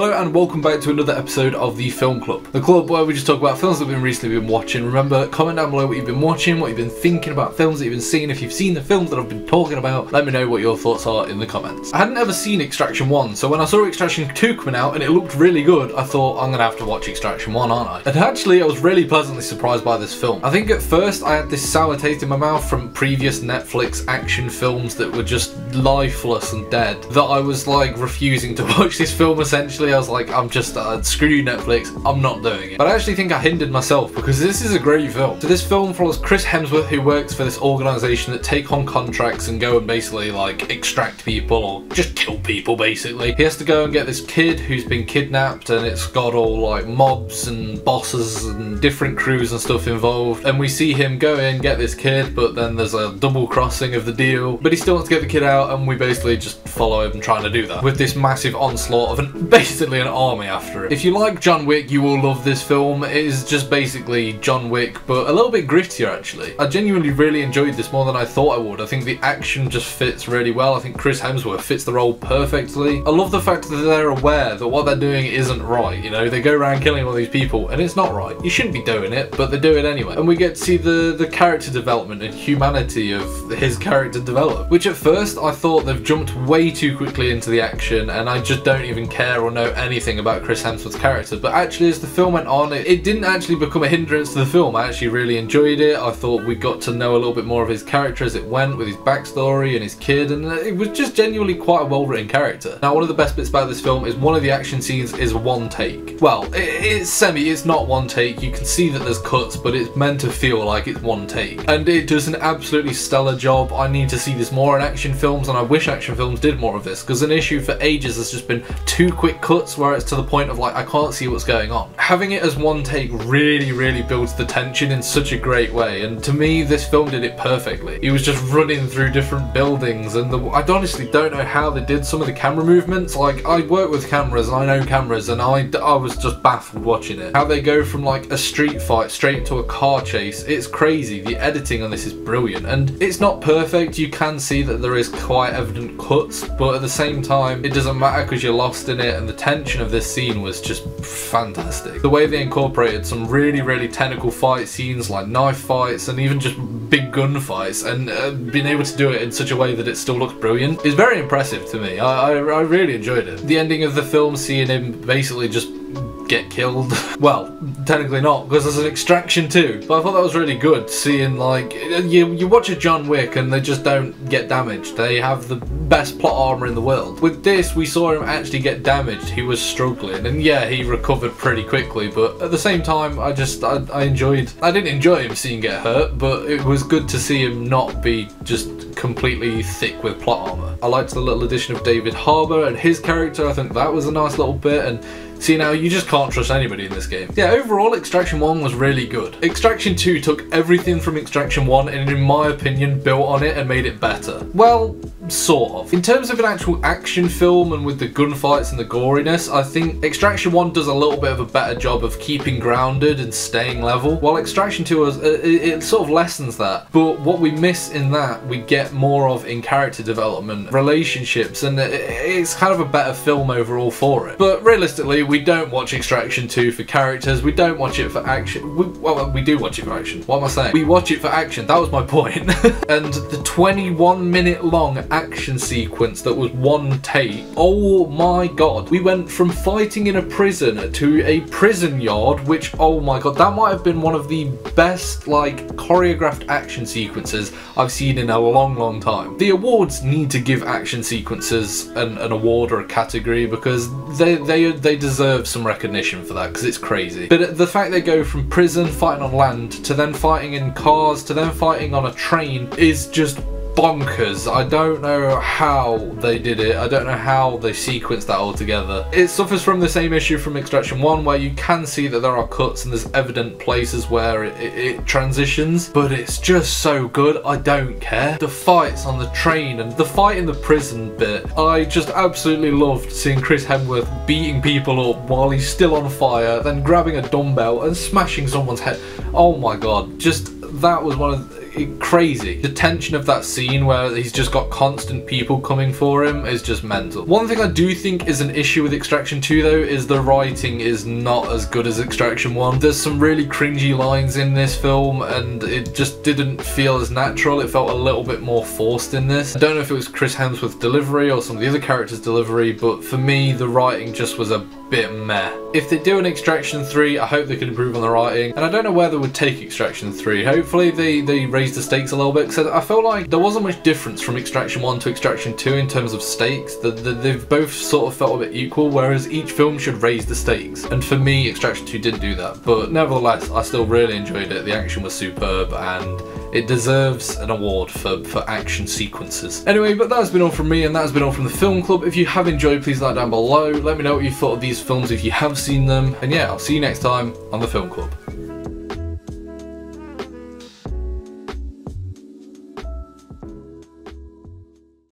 Hello and welcome back to another episode of the Film Club, the club where we just talk about films that we've recently been watching. Remember, comment down below what you've been watching, what you've been thinking about films that you've been seeing. If you've seen the films that I've been talking about, let me know what your thoughts are in the comments. I hadn't ever seen Extraction 1, so when I saw Extraction 2 coming out and it looked really good, I thought I'm gonna have to watch Extraction 1, aren't I? And actually, I was really pleasantly surprised by this film. I think at first I had this sour taste in my mouth from previous Netflix action films that were just lifeless and dead that I was like refusing to watch this film essentially. I was like, I'm just uh, screw you Netflix, I'm not doing it. But I actually think I hindered myself because this is a great film. So this film follows Chris Hemsworth who works for this organisation that take on contracts and go and basically like extract people or just kill people basically. He has to go and get this kid who's been kidnapped and it's got all like mobs and bosses and different crews and stuff involved. And we see him go in, get this kid, but then there's a double crossing of the deal. But he still wants to get the kid out and we basically just follow him trying to do that. With this massive onslaught of an, basically an army after it. If you like John Wick, you will love this film. It is just basically John Wick, but a little bit grittier actually. I genuinely really enjoyed this more than I thought I would. I think the action just fits really well. I think Chris Hemsworth fits the role perfectly. I love the fact that they're aware that what they're doing isn't right. You know, they go around killing all these people and it's not right. You shouldn't be doing it, but they do it anyway. And we get to see the, the character development and humanity of his character develop, which at first I thought they've jumped way too quickly into the action and I just don't even care or know anything about Chris Hemsworth's character. But actually, as the film went on, it, it didn't actually become a hindrance to the film. I actually really enjoyed it. I thought we got to know a little bit more of his character as it went with his backstory and his kid, and it was just genuinely quite a well written character. Now, one of the best bits about this film is one of the action scenes is one take. Well, it, it's semi, it's not one take. You can see that there's cuts, but it's meant to feel like it's one take. And it does an absolutely stellar job. I need to see this more in action films, and I wish action films did more of this, because an issue for ages has just been too quick cuts where it's to the point of like, I can't see what's going on. Having it as one take really, really builds the tension in such a great way, and to me, this film did it perfectly. He was just running through different buildings, and the, I honestly don't know how they did some of the camera movements. Like, I work with cameras, and I know cameras, and I, I was just baffled watching it. How they go from like a street fight straight into a car chase, it's crazy. The editing on this is brilliant, and it's not perfect. You can see that there is quite evident cuts, but at the same time, it doesn't matter because you're lost in it, and the tension of this scene was just fantastic. The way they incorporated some really, really technical fight scenes like knife fights and even just big gun fights and uh, being able to do it in such a way that it still looks brilliant is very impressive to me. I, I, I really enjoyed it. The ending of the film, seeing him basically just get killed. well, technically not, because there's an Extraction 2. But I thought that was really good, seeing like, you, you watch a John Wick and they just don't get damaged. They have the best plot armor in the world. With this, we saw him actually get damaged. He was struggling, and yeah, he recovered pretty quickly, but at the same time, I just, I, I enjoyed, I didn't enjoy him seeing get hurt, but it was good to see him not be just completely thick with plot armor. I liked the little addition of David Harbour and his character. I think that was a nice little bit, and See now, you just can't trust anybody in this game. Yeah, overall, Extraction 1 was really good. Extraction 2 took everything from Extraction 1 and in my opinion built on it and made it better. Well, sort of. In terms of an actual action film and with the gunfights and the goriness, I think Extraction 1 does a little bit of a better job of keeping grounded and staying level, while Extraction 2 is, uh, it, it sort of lessens that. But what we miss in that, we get more of in character development, relationships, and it, it's kind of a better film overall for it. But realistically, we don't watch Extraction 2 for characters, we don't watch it for action. We, well, we do watch it for action. What am I saying? We watch it for action, that was my point. and the 21 minute long action sequence that was one take. Oh my god. We went from fighting in a prison to a prison yard, which, oh my god, that might have been one of the best, like, choreographed action sequences I've seen in a long, long time. The awards need to give action sequences an, an award or a category because they, they, they deserve some recognition for that because it's crazy. But the fact they go from prison fighting on land to then fighting in cars to then fighting on a train is just bonkers. I don't know how they did it. I don't know how they sequenced that all together. It suffers from the same issue from Extraction 1 where you can see that there are cuts and there's evident places where it, it, it transitions, but it's just so good. I don't care. The fights on the train and the fight in the prison bit, I just absolutely loved seeing Chris Hemsworth beating people up while he's still on fire, then grabbing a dumbbell and smashing someone's head. Oh my god, just that was one of crazy. The tension of that scene where he's just got constant people coming for him is just mental. One thing I do think is an issue with Extraction 2 though is the writing is not as good as Extraction 1. There's some really cringy lines in this film and it just didn't feel as natural. It felt a little bit more forced in this. I don't know if it was Chris Hemsworth's delivery or some of the other characters' delivery, but for me the writing just was a bit meh. If they do an Extraction 3, I hope they can improve on the writing. And I don't know where they would take Extraction 3. Hopefully they, they raise the stakes a little bit. Because I feel like there wasn't much difference from Extraction 1 to Extraction 2 in terms of stakes. The, the, they've both sort of felt a bit equal, whereas each film should raise the stakes. And for me, Extraction 2 didn't do that. But nevertheless, I still really enjoyed it. The action was superb and it deserves an award for, for action sequences. Anyway, but that's been all from me and that's been all from the Film Club. If you have enjoyed, please like down below. Let me know what you thought of these films if you have seen them. And yeah, I'll see you next time on the Film Club.